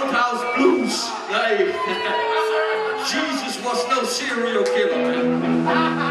Roadhouse Blues. Nee. Jesus was no serial killer, man.